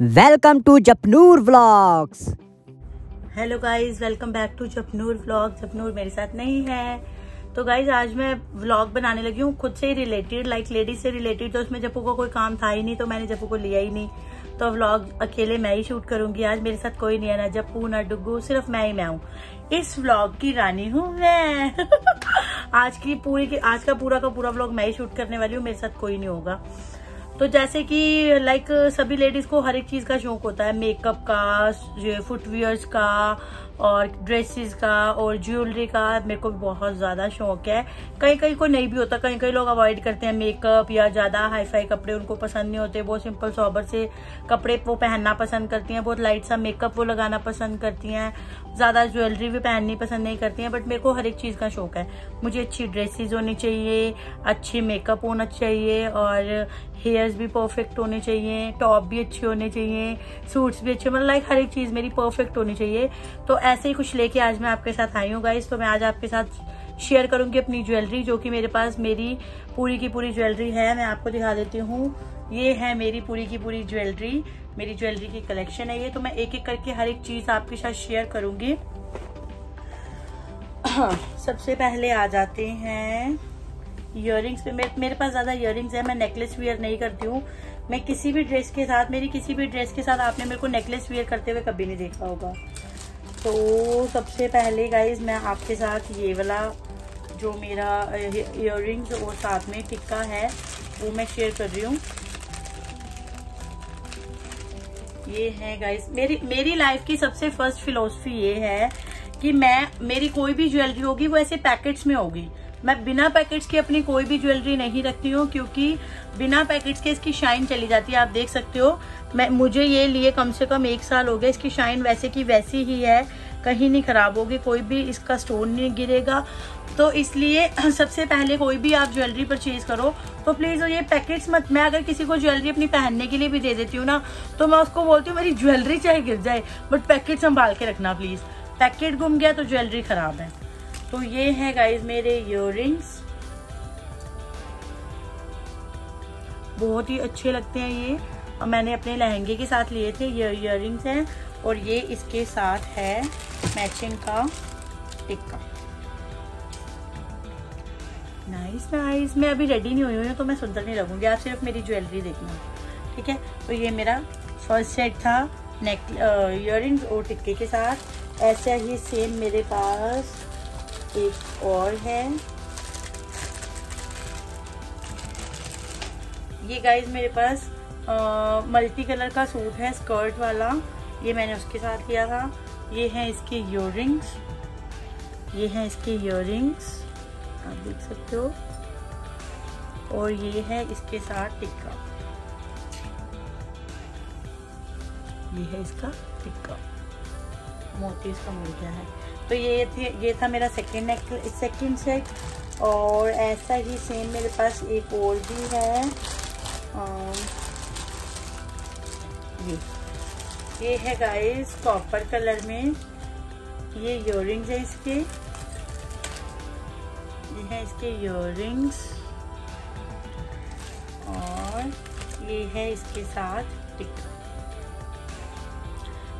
Welcome to Japnoor vlogs hello guys welcome back to Japnoor vlog Japnoor मेरे साथ नहीं है। तो गाइज़ आज मैं व्लॉग बनाने लगी हूँ खुद से ही रिलेटेड लाइक लेडीज़ से रिलेटेड तो उसमें जप्पू को कोई काम था ही नहीं तो मैंने जप्पू को लिया ही नहीं। तो व्लॉग अकेले मैं ही शूट करूँगी आज। मेरे साथ कोई नहीं है, ना जप्पू, ना डुगू सिर्फ़ मैं ही मैं हूँ। इस व्लॉग की रानी हूँ मैं। आज की पूरी की आज का पूरा का पूरा व्लॉग मैं ही शूट करने वाली हूँ, मेरे साथ कोई नहीं होगा। तो जैसे कि लाइक सभी लेडीज़ को हर एक चीज़ का शौक होता है। मेकअप का फुटवियर्स का, और ड्रेसेस का, और ज्वेलरी का, मेरे को बहुत ज़्यादा शौक है। कहीं कहीं को नहीं भी होता। कहीं कहीं लोग अवॉइड करते हैं मेकअप या ज़्यादा हाई फाई कपड़े उनको पसंद नहीं होते। बहुत सिंपल सॉबर से कपड़े वो पहनना पसंद करती हैं। बहुत लाइट सा मेकअप वो लगाना पसंद करती हैं। ज़्यादा ज्वेलरी भी पहननी पसंद नहीं करती हैं बट मेरे को हर एक चीज़ का शौक है। मुझे अच्छी ड्रेसेस होनी चाहिए, अच्छी मेकअप होना चाहिए, और हेयर्स भी परफेक्ट होने चाहिए टॉप भी अच्छे होने चाहिए सूट्स भी अच्छे मतलब लाइक हर एक चीज़ मेरी परफेक्ट होनी चाहिए। तो ऐसे ही कुछ लेके आज मैं आपके साथ आई हूँ गाइज़ तो मैं आज आपके साथ शेयर करूँगी अपनी ज्वेलरी, जो कि मेरे पास मेरी पूरी की पूरी ज्वेलरी है। मैं आपको दिखा देती हूँ। ये है मेरी पूरी की पूरी ज्वेलरी। मेरी ज्वेलरी की कलेक्शन है ये तो मैं एक एक करके हर एक चीज़ आपके साथ शेयर करूँगी। सबसे पहले आ जाते हैं इयर पे। मेरे, मेरे पास ज़्यादा इयर है मैं नेकलेस वियर नहीं करती हूँ। मैं किसी भी ड्रेस के साथ मेरी किसी भी ड्रेस के साथ आपने मेरे को नेकलेस वियर करते हुए कभी नहीं देखा होगा। तो सबसे पहले गाइज़ मैं आपके साथ ये वाला जो मेरा इयर और साथ में टिक्का है वो मैं शेयर कर रही हूँ। ये है गाइस मेरी मेरी लाइफ की सबसे फ़र्स्ट फिलोसफी ये है कि मैं, मेरी कोई भी ज्वेलरी होगी, वो ऐसे पैकेट्स में होगी. मैं बिना पैकेट्स के अपनी कोई भी ज्वेलरी नहीं रखती हूँ, क्योंकि बिना पैकेट्स के इसकी शाइन चली जाती है. आप देख सकते हो, मैं, मुझे ये लिए कम से कम एक साल हो गया इसकी शाइन वैसे की वैसी ही है. कहीं नहीं खराब होगी, कोई भी इसका स्टोन नहीं गिरेगा। तो इसलिए सबसे पहले कोई भी आप ज्वेलरी परचेज करो तो प्लीज़ ये पैकेट्स मत, मैं अगर किसी को ज्वेलरी अपनी पहनने के लिए भी दे देती हूँ ना तो मैं उसको बोलती हूँ, मेरी ज्वेलरी चाहे गिर जाए बट पैकेट संभाल के रखना प्लीज़ पैकेट गुम गया तो ज्वेलरी खराब है। तो ये है गाइज़ मेरे इयर बहुत ही अच्छे लगते हैं ये। और मैंने अपने लहंगे के साथ लिए थे, ये इयर हैं और ये इसके साथ है मैचिंग का टिक्का। नाइस नाइस मैं अभी रेडी नहीं हुई हूँ तो मैं सुंदर नहीं लगूँगी। आप सिर्फ़ मेरी ज्वेलरी देखना। ठीक है? तो ये मेरा फ़र्स्ट सेट था नेक इयर और टिक्के के साथ। ऐसा ही सेम मेरे पास एक और है। ये गाइज़ मेरे पास मल्टी कलर का सूट है स्कर्ट वाला। ये मैंने उसके साथ लिया था। ये है इसके इयर ये है इसके इयर आप देख सकते हो। और ये है इसके साथ टिक्का। ये है इसका टिक्का। मोती इसका मिल गया है। तो ये थी, ये था मेरा सेकेंड सेकेंड सेट और ऐसा ही सेम मेरे पास एक और भी है। ये। ये है गाइस कॉपर कलर में। ये इयर है इसके। ये है इसके इयर और ये है इसके साथ टिक्का।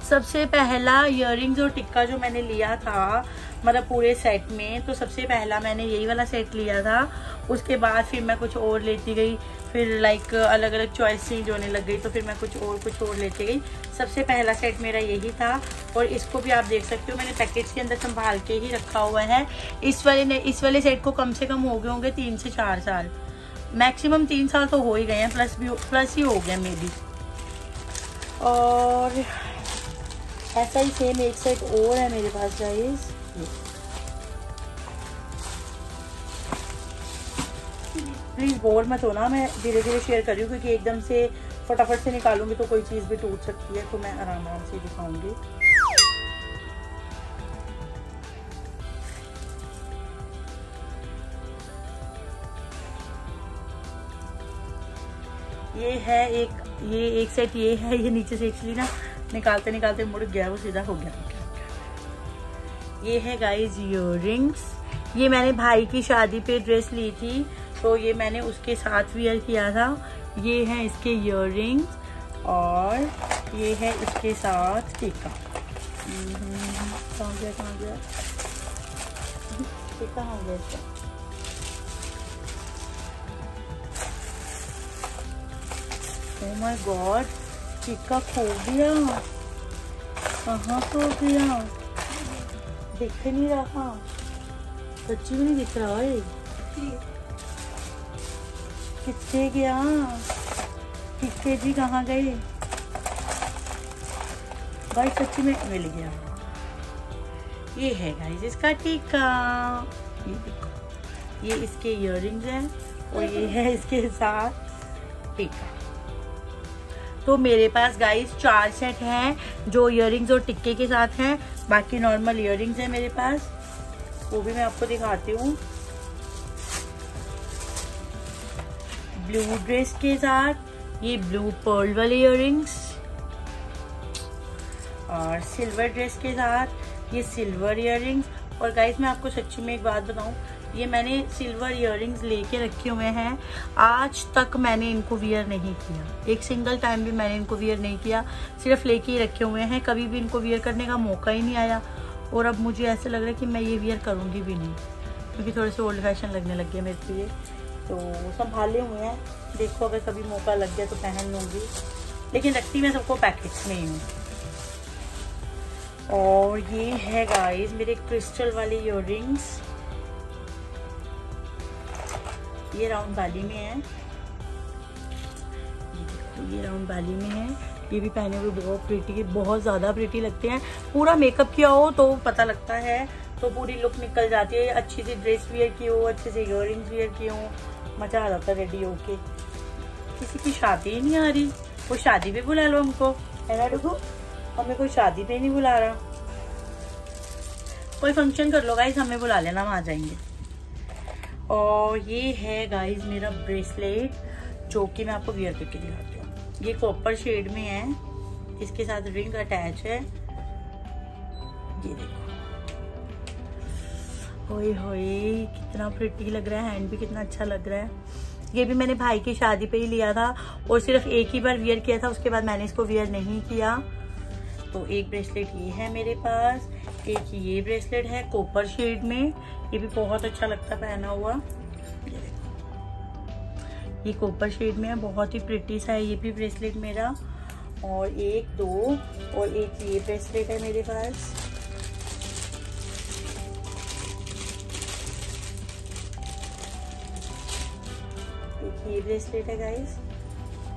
सबसे पहला इयर और टिक्का जो मैंने लिया था मतलब पूरे सेट में तो सबसे पहला मैंने यही वाला सेट लिया था। उसके बाद फिर मैं कुछ और लेती गई। फिर लाइक अलग अलग चॉइस चेंज होने लग गई तो फिर मैं कुछ और कुछ और लेती गई। सबसे पहला सेट मेरा यही था, और इसको भी आप देख सकते हो, मैंने पैकेट के अंदर संभाल के ही रखा हुआ है। इस वाले ने, इस वाले सेट को कम से कम हो गए होंगे तीन से चार साल। मैक्सिमम तीन साल तो हो ही गए हैं प्लस भी प्लस ही हो गया मे और ऐसा ही सेम एक सेट और है मेरे पास गाइस प्लीज़ बोल मत होना। मैं धीरे धीरे शेयर कर रही हूँ क्योंकि एकदम से फटाफट से निकालूँगी तो कोई चीज़ भी टूट सकती है तो मैं आराम आराम से दिखाऊँगी। ये है एक, ये एक सेट ये है, ये नीचे से एक्चुअली ना निकालते निकालते मुड़ गया, वो सीधा हो गया। ये है गाइज़ इयर ये मैंने भाई की शादी पे ड्रेस ली थी। तो ये मैंने उसके साथ वियर किया था। ये है इसके इयर और ये है इसके साथ टीका कहाँ गया कहाँ गया टीका कहाँ गया इसका। ओ माय गॉड टीका खो गया। कहाँ खो गया? दिख नहीं रहा। सच्ची में नहीं दिख रहा है। कितने गया? टिक्के जी कहाँ गए? भाई सच्ची में मिल गया। ये है गाइस इसका टीका। ये देखो, ये इसके इयर हैं और ये है इसके साथ टीका। तो मेरे पास गाइस चार सेट हैं जो इयर और टिक्के के साथ हैं। बाकी नॉर्मल इयर हैं मेरे पास। वो भी मैं आपको दिखाती हूँ। ब्लू ड्रेस के साथ, ये ब्लू पर्ल वाले इयर और सिल्वर ड्रेस के साथ, ये सिल्वर इयर और गाइस मैं आपको सच्ची में एक बात बताऊँ, ये मैंने सिल्वर इयर लेके रखे हुए हैं। आज तक मैंने इनको वियर नहीं किया। एक सिंगल टाइम भी मैंने इनको वियर नहीं किया। सिर्फ़ लेके ही रखे हुए हैं। कभी भी इनको वियर करने का मौका ही नहीं आया। और अब मुझे ऐसा लग रहा है कि मैं ये वियर करूँगी भी नहीं, क्योंकि थोड़े से ओल्ड फ़ैशन लगने लग गए मेरे ये तो संभाले हुए हैं। देखो, अगर कभी मौका लग गया तो पहन लूँगी। लेकिन रखती मैं सबको पैकेट्स में ही हूँ। और ये है गाइस मेरे क्रिस्टल वाले इयर ये राउंड बाली में है। ये राउंड बाली में है। ये भी पहने हुए बहुत प्रिटी बहुत ज़्यादा प्रिटी लगते हैं। पूरा मेकअप किया हो तो पता लगता है। तो पूरी लुक निकल जाती है। अच्छी सी ड्रेस वियर की हो, अच्छे से इयर रिंग्स वियर की हो। मज़ा आ जाता रेडी होके किसी की शादी ही नहीं आ रही। वो शादी पे बुला लो हमको। है ना डुगू? हमें कोई शादी पे नहीं बुला रहा। कोई फ़ंक्शन कर लो गाइज़ हमें बुला लेना, हम आ जाएँगे। और ये है गाइज़ मेरा ब्रेसलेट जो कि मैं आपको वियर करके दिखाती हूँ। ये कॉपर शेड में है। इसके साथ रिंग अटैच है। ये देखो। होए होए, कितना प्रिटी लग रहा है हैंड भी कितना अच्छा लग रहा है। ये भी मैंने भाई की शादी पे ही लिया था और सिर्फ़ एक ही बार वियर किया था, उसके बाद मैंने इसको वियर नहीं किया। तो एक ब्रेसलेट ये है मेरे पास, एक ये ब्रेसलेट है कोपर शेड में। ये भी बहुत अच्छा लगता पहना हुआ। ये कोपर शेड में है, बहुत ही प्रिटी सा है, ये भी ब्रेसलेट मेरा। और एक, दो, और एक ये ब्रेसलेट है मेरे पास। ब्रेसलेट है गाइस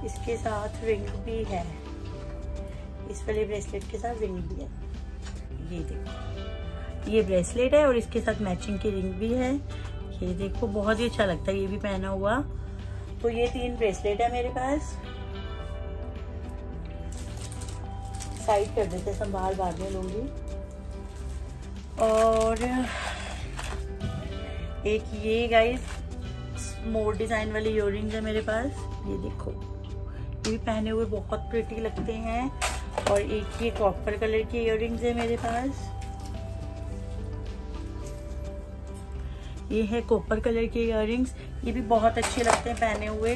इसके साथ रिंग भी है. इस वाले ब्रेसलेट के साथ रिंग भी है. ये देखो. ये ब्रेसलेट है और इसके साथ मैचिंग की रिंग भी है. ये देखो, बहुत ही अच्छा लगता है, ये भी पहना हुआ. तो ये तीन ब्रेसलेट है मेरे पास. साइड कर देते संभाल बाद में लूँगी. और एक ये गाइस मोर डिज़ाइन वाले इयर रिंग है मेरे पास। ये देखो। ये भी पहने हुए बहुत प्रिटी लगते हैं। और एक ये कॉपर कलर के इयर है मेरे पास। ये है कॉपर कलर के इयर ये भी बहुत अच्छे लगते हैं पहने हुए।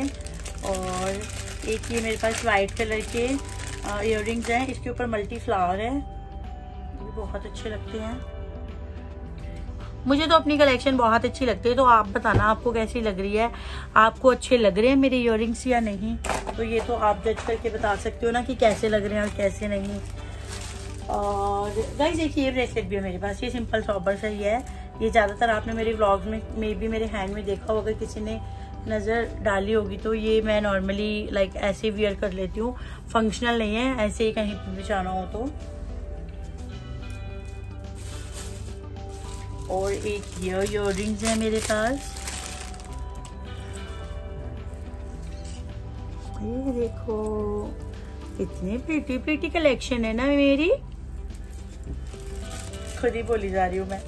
और एक ये मेरे पास वाइट कलर के इयर हैं। इसके ऊपर मल्टी फ्लावर है। ये बहुत अच्छे लगते हैं। मुझे तो अपनी कलेक्शन बहुत अच्छी लगती है तो आप बताना आपको कैसी लग रही है? आपको अच्छे लग रहे हैं मेरे इयर या नहीं? तो ये तो आप जज करके बता सकते हो ना कि कैसे लग रहे हैं और कैसे नहीं। और गाइस देखिए ये ब्रेसलेट भी है मेरे पास, ये सिंपल सॉबर सा ही है। ये ज़्यादातर आपने मेरे व्लॉग्स में मे भी मेरे हैंड में देखा होगा, किसी ने नज़र डाली होगी तो ये मैं नॉर्मली लाइक ऐसे वियर कर लेती हूँ। फंक्शनल नहीं है, ऐसे ही कहीं भी जाना हो तो। और एक ईयर इयर है मेरे पास। ये देखो कितनी प्रीटी प्रीटी कलेक्शन है ना मेरी? खुद ही बोली जा रही हूँ मैं।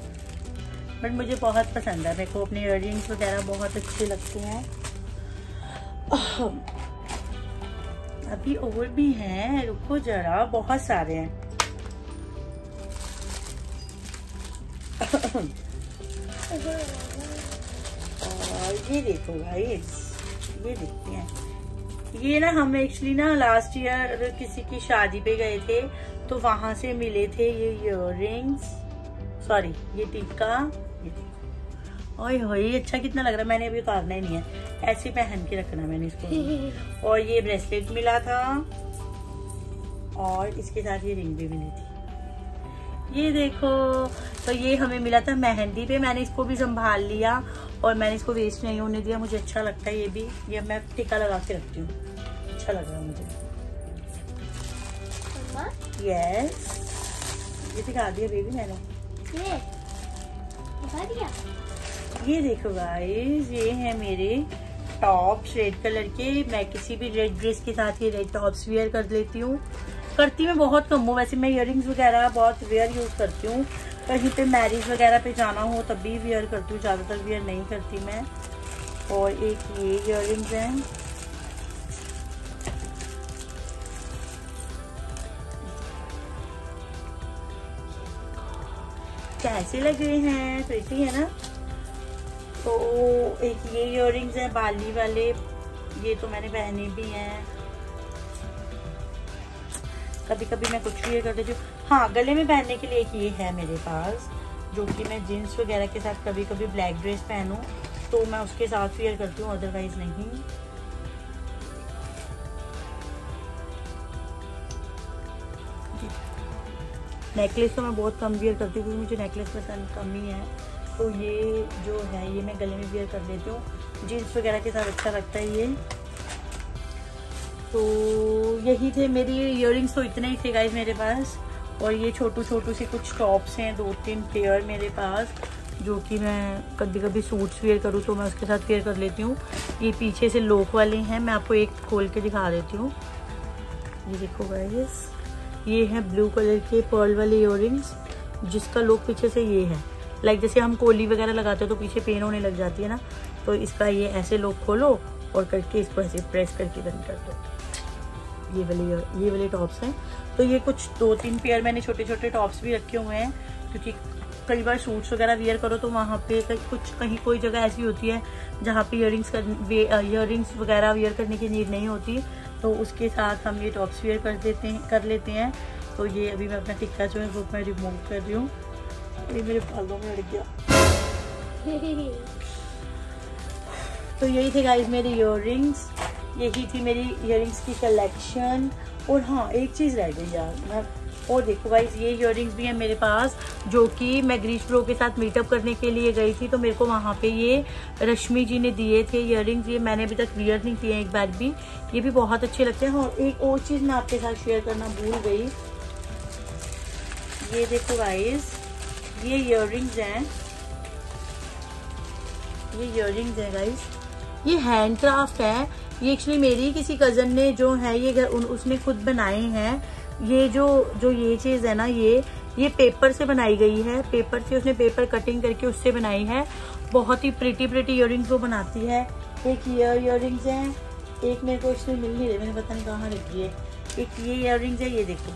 बट मुझे बहुत पसंद है। मेरे को अपने इयर वगैरह बहुत अच्छे लगते हैं। अभी और भी हैं। रुको जरा, बहुत सारे हैं। ये देखो गाइस ये देखते हैं। ये ना हम एक्चुअली ना लास्ट ईयर किसी की शादी पे गए थे तो वहाँ से मिले थे ये इयर सॉरी ये टिक्का ओए हो ये अच्छा कितना लग रहा है? मैंने अभी उतारना ही नहीं है। ऐसे पहन के रखना मैंने इसको। और ये ब्रेसलेट मिला था। और इसके साथ ये रिंग भी मिली थी। ये देखो। तो ये हमें मिला था मेहंदी पे। मैंने इसको भी संभाल लिया और मैंने इसको वेस्ट नहीं होने दिया। मुझे अच्छा लगता है ये भी। ये मैं टिक्का लगा के रखती हूँ। अच्छा लग रहा है मुझे। यस ये दिखा दिया बेबी मैंने। ये दिखा दिया? ये देखो गाइस ये है मेरे टॉप्स रेड कलर के। मैं किसी भी रेड ड्रेस के साथ ये रेड टॉप्स वेयर कर लेती हूँ। करती मैं बहुत कम हूँ। वैसे मैं इयर वगैरह बहुत वेयर यूज़ करती हूँ। कहीं पे मैरिज वगैरह पे जाना हो, तब भी वेयर करती हूँ। ज़्यादातर वेयर नहीं करती मैं। और एक ये इयर हैं। कैसे लग हैं? तो ऐसे है ना? तो एक ये इयर हैं, बाली वाले। ये तो मैंने पहने भी हैं। कभी कभी मैं कुछ भी कर देती हूँ हाँ गले में पहनने के लिए एक ये है मेरे पास, जो कि मैं जीन्स वगैरह के साथ कभी कभी ब्लैक ड्रेस पहनूँ तो मैं उसके साथ वेयर करती हूँ अदरवाइज़ नहीं। नेकलेस तो मैं बहुत कम वेयर करती हूँ, क्योंकि मुझे नेकलेस पसंद कम ही है। तो ये जो है, ये मैं गले में वेयर कर लेती हूँ। जीन्स वगैरह के साथ अच्छा लगता है ये। तो यही थे मेरी इयर तो इतने ही थे गाइज़ मेरे पास। और ये छोटू छोटू से कुछ टॉप्स हैं दो तीन पेयर मेरे पास, जो कि मैं कभी कभी सूट्स वेयर करूँ तो मैं उसके साथ वेयर कर लेती हूँ। ये पीछे से लोक वाले हैं, मैं आपको एक खोल के दिखा देती हूँ। ये देखो गाइस ये है ब्लू कलर के पर्ल वाले इयर जिसका लोक पीछे से ये है। लाइक जैसे हम कोली वगैरह लगाते हो तो पीछे पेन होने लग जाती है ना तो इसका ये ऐसे लोक खोलो और करके इसको ऐसे प्रेस करके बंद कर दो। ये वाले ये वाले टॉप्स हैं। तो ये कुछ दो तीन पेयर मैंने छोटे छोटे टॉप्स भी रखे हुए हैं क्योंकि कई बार सूट्स वगैरह वियर करो तो वहाँ पे कुछ कहीं कोई जगह ऐसी होती है जहाँ पे इयर इयर वगैरह वियर करने की नीड नहीं होती तो उसके साथ हम ये टॉप्स वियर कर देते हैं कर लेते हैं। तो ये अभी मैं अपना टिक्का जो है वो मैं रिमूव कर रही हूँ। ये मेरे बालों में अड़ गया तो यही थे गाइज़ मेरे इयर यही थी मेरी इयर की कलेक्शन और हाँ एक चीज़ रह गई यार, मैं और देखो गाइज़ ये इयर भी हैं मेरे पास, जो कि मैं ग्रीश प्रो के साथ मीटअप करने के लिए गई थी तो मेरे को वहाँ पे ये रश्मि जी ने दिए थे इयर ये मैंने अभी तक वियर नहीं किए एक बार भी। ये भी बहुत अच्छे लगते हैं। और एक और चीज़ मैं आपके साथ शेयर करना भूल गई। ये देखो गाइज़ ये इयर हैं। ये इयर हैं गाइज़ ये हैंड क्राफ्ट है। ये एक्चुअली मेरी किसी कज़न ने जो है, ये घर उसने खुद बनाए हैं। ये जो जो ये चीज़ है ना, ये ये पेपर से बनाई गई है। पेपर से उसने पेपर कटिंग करके उससे बनाई है। बहुत ही प्रिटी प्रिटी इयर वो बनाती है। एक ईयर इयर है। एक मेरे को इसमें मिल नहीं रही, मैंने पता नहीं कहाँ रखी है। एक ये इयर है, ये देखो।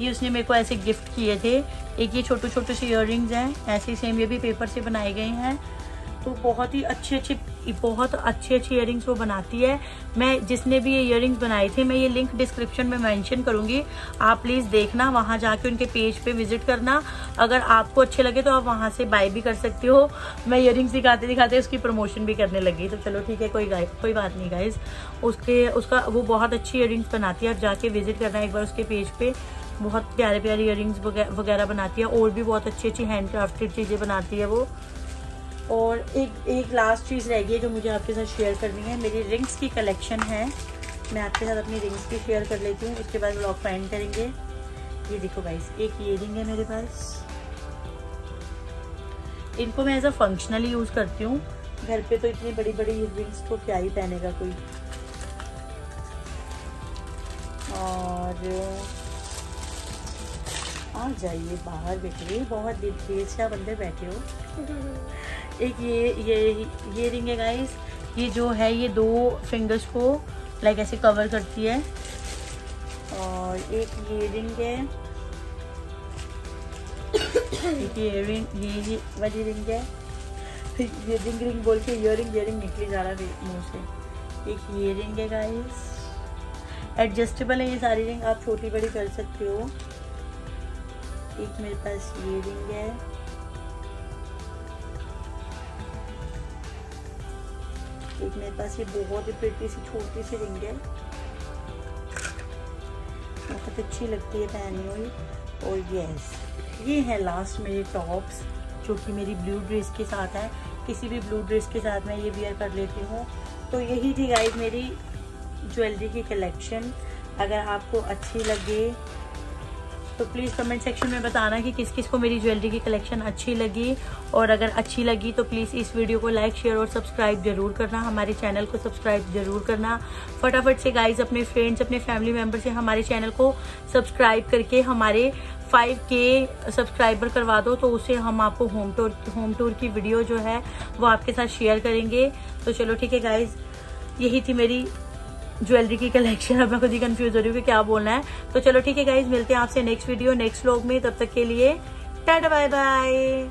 ये उसने मेरे को ऐसे गिफ्ट किए थे। एक ये छोटे छोटे से इयर हैं। ऐसे सेम ये भी पेपर से बनाए गए हैं। तो बहुत ही अच्छे अच्छे बहुत अच्छे अच्छे इयर वो बनाती है। मैं जिसने भी ये इयर बनाए थे, मैं ये लिंक डिस्क्रिप्शन में मेंशन करूँगी। आप प्लीज़ देखना, वहाँ जाके उनके पेज पे विज़िट करना। अगर आपको अच्छे लगे तो आप वहाँ से बाय भी कर सकते हो। मैं इयर दिखाते दिखाते उसकी प्रमोशन भी करने लगी। तो चलो ठीक है, कोई कोई बात नहीं गाइज़ उसके, उसका, वो बहुत अच्छी इयर बनाती है। आप जाके विज़िट करना एक बार उसके पेज पे। बहुत प्यारे प्यारे इयर वगैरह बनाती है। और भी बहुत अच्छी अच्छी हैंड क्राफ्टेड चीज़ें बनाती है वो। और एक एक लास्ट चीज़ रह गई है जो मुझे आपके साथ शेयर करनी है। मेरी रिंग्स की कलेक्शन है। मैं आपके साथ अपनी रिंग्स की शेयर कर लेती हूँ। उसके बाद ब्लॉग फाइंड करेंगे। ये देखो गाइस एक ये रिंग है मेरे पास। इनको मैं एज अ फंक्शनली यूज़ करती हूँ। घर पे तो इतनी बड़ी बड़ी रिंग्स को क्या ही पहनेगा कोई। और, आ जाइए बाहर बैठिए। बहुत देखिए अच्छा बंदे बैठे हो। एक ये ये ये रिंग है गाइस ये जो है, ये दो फिंगर्स को लाइक ऐसे कवर करती है. और एक ये रिंग है. एक ये रिंग ये ये वाली रिंग है. ये रिंग रिंग बोल के इयर रिंग रिंग निकली जा रहा है मुँह से. एक ये रिंग है गाइस एडजस्टेबल है ये सारी रिंग आप छोटी बड़ी कर सकते हो. एक मेरे पास ये रिंग है. एक मेरे पास ये बहुत ही प्रिटी सी, छोटी सी रिंग है। बहुत अच्छी लगती है पहनी हुई और यस ये है लास्ट मेरे टॉप्स जो कि मेरी ब्लू ड्रेस के साथ है। किसी भी ब्लू ड्रेस के साथ मैं ये वियर कर लेती हूँ। तो यही थी गाइज़ मेरी ज्वेलरी की कलेक्शन अगर आपको अच्छी लगे तो प्लीज़ कमेंट सेक्शन में बताना कि किस किस को मेरी ज्वेलरी की कलेक्शन अच्छी लगी। और अगर अच्छी लगी तो प्लीज़ इस वीडियो को लाइक शेयर और सब्सक्राइब ज़रूर करना। हमारे चैनल को सब्सक्राइब ज़रूर करना। फटाफट से गाइज़ अपने फ्रेंड्स अपने फैमिली मेंबर से हमारे चैनल को सब्सक्राइब करके हमारे फाइव के सब्सक्राइबर करवा दो तो उससे हम आपको होम टूर होम टूर की वीडियो जो है, वो आपके साथ शेयर करेंगे। तो चलो ठीक है गाइज़ यही थी मेरी ज्वेलरी की कलेक्शन अब मैं खुद ही कंफ्यूज हो रही हूँ कि क्या बोलना है। तो चलो ठीक है गाइज़ मिलते हैं आपसे नेक्स्ट वीडियो नेक्स्ट व्लॉग में। तब तक के लिए, टाटा बाय बाय